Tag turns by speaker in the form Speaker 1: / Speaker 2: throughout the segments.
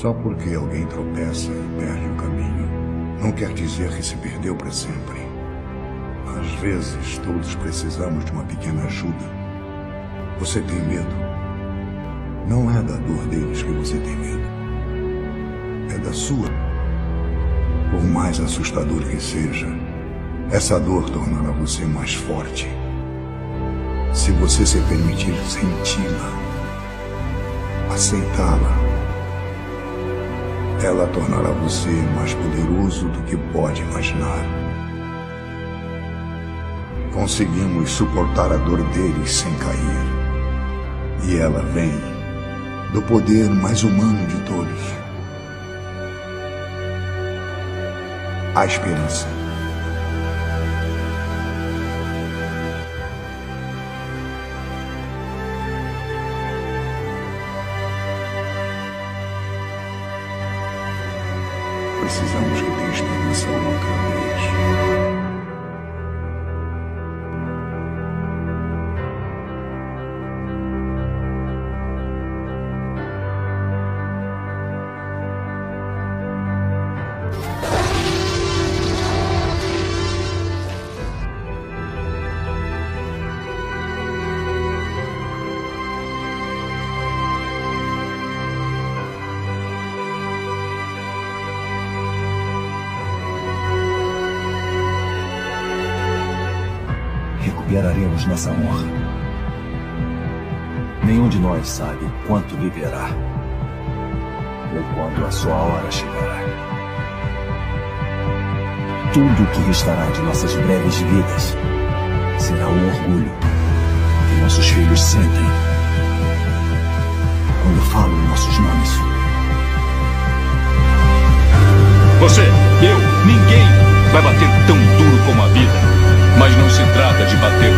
Speaker 1: Só porque alguém tropeça e perde o caminho, não quer dizer que se perdeu para sempre. Às vezes, todos precisamos de uma pequena ajuda. Você tem medo. Não é da dor deles que você tem medo. É da sua. Por mais assustador que seja, essa dor tornará você mais forte. Se você se permitir senti-la, aceitá-la, ela tornará você mais poderoso do que pode imaginar. Conseguimos suportar a dor deles sem cair. E ela vem do poder mais humano de todos a esperança. Precisamos que tenha esperança outra vez.
Speaker 2: Recuperaremos nossa honra. Nenhum de nós sabe quanto viverá ou quando a sua hora chegará. Tudo o que restará de nossas breves vidas será o orgulho que nossos filhos sentem quando falam nossos nomes.
Speaker 3: Você, eu, ninguém vai bater tão duro como a vida. Se trata de bater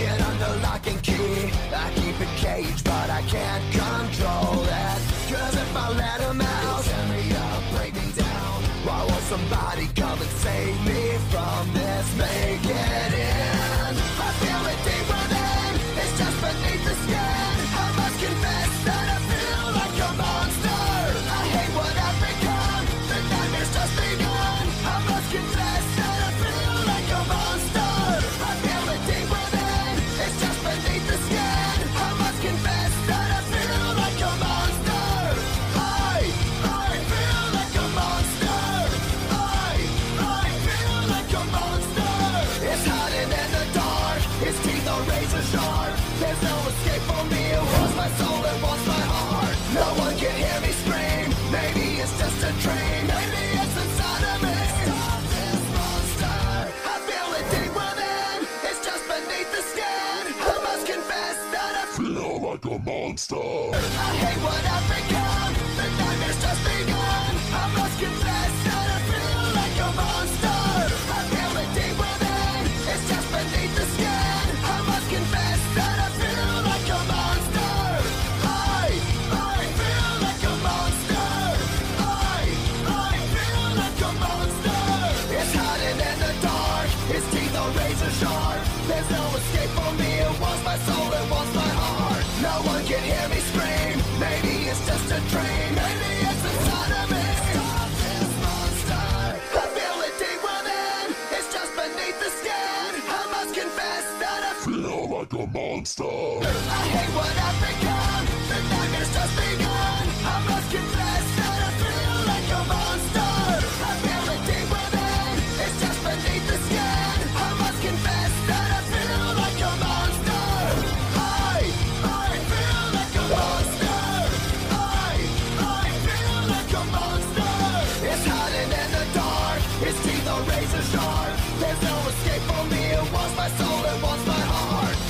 Speaker 4: Get under lock i hate what i've become. train.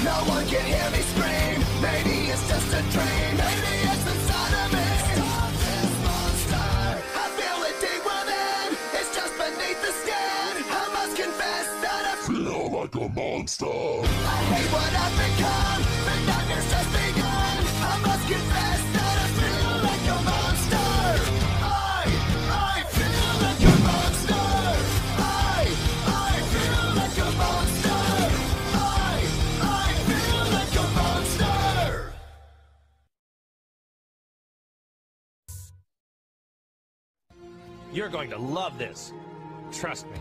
Speaker 4: No one can hear me scream. Maybe it's just a dream. Maybe it's inside of me. Stop this monster. I feel it deep within. It's just beneath the skin. I must confess that I
Speaker 3: feel like a monster.
Speaker 4: I hate what I've become The nightmare's just begun. I must confess
Speaker 5: You're going to love this. Trust me.